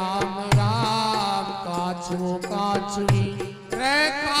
राम राम काछू काछवी रे का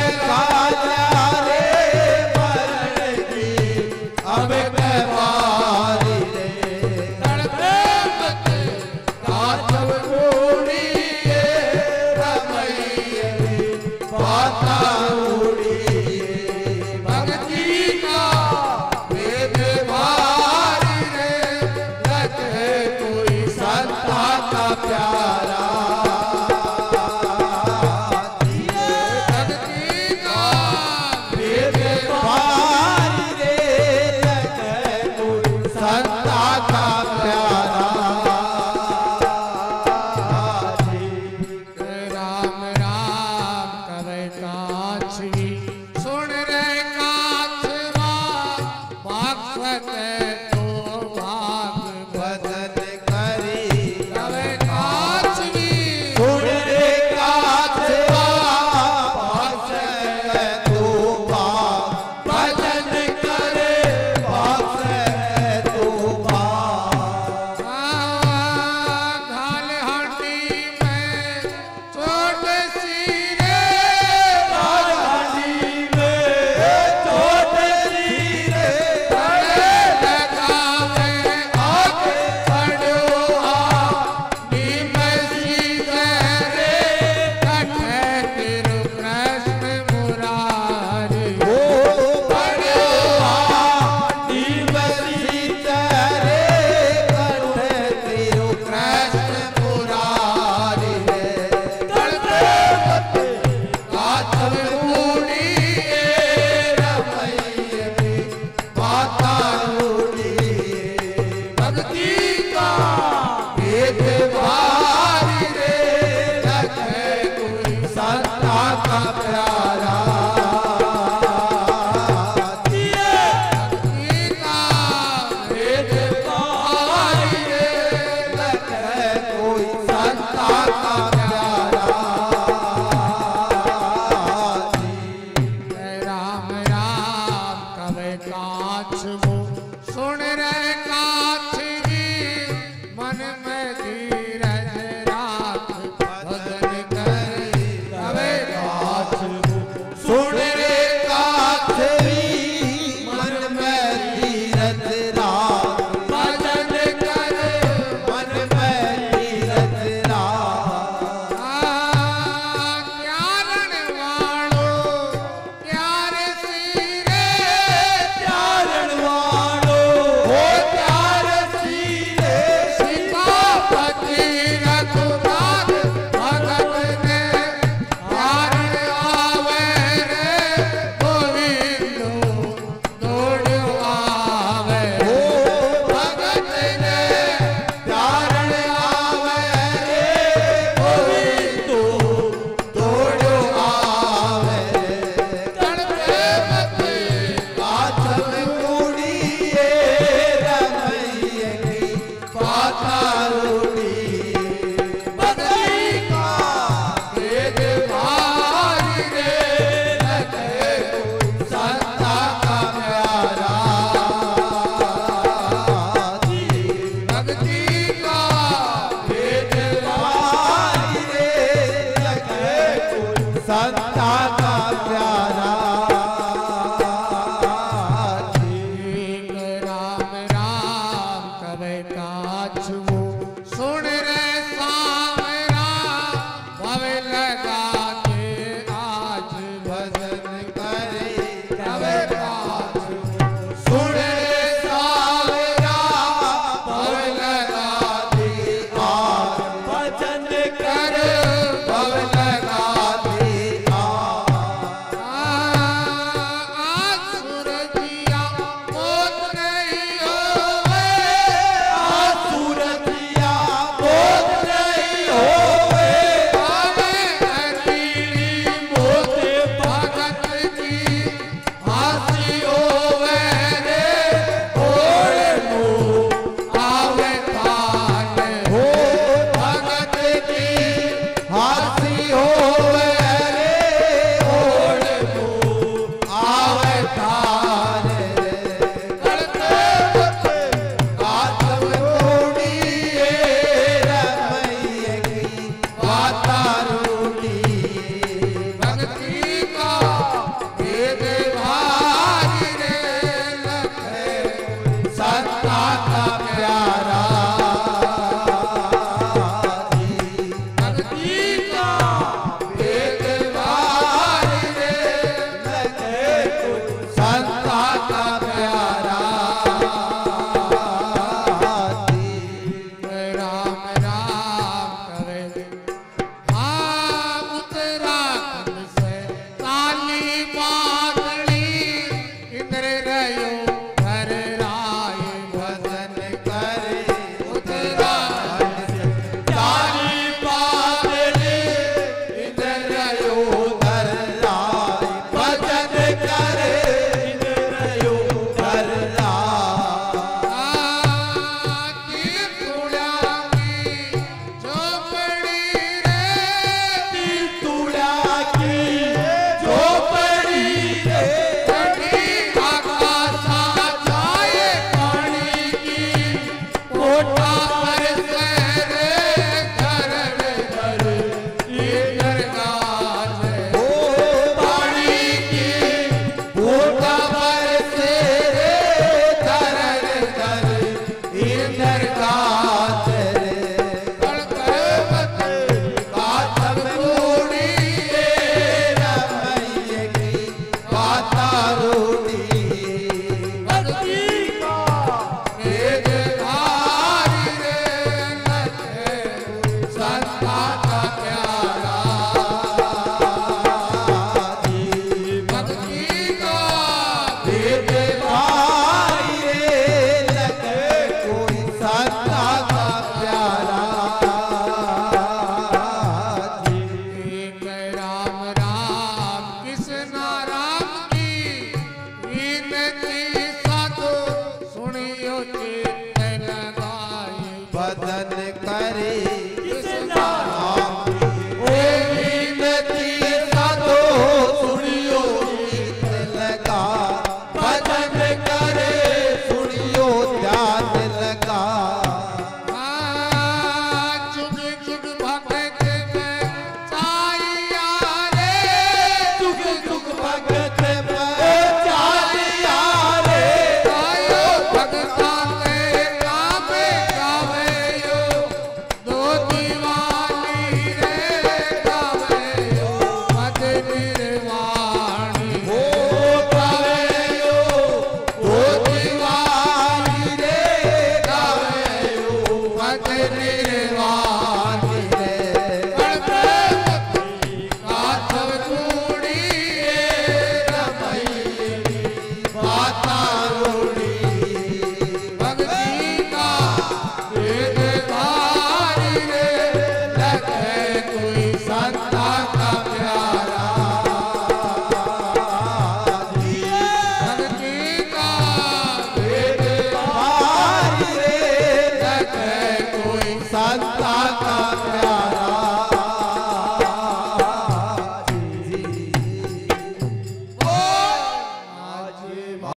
भीम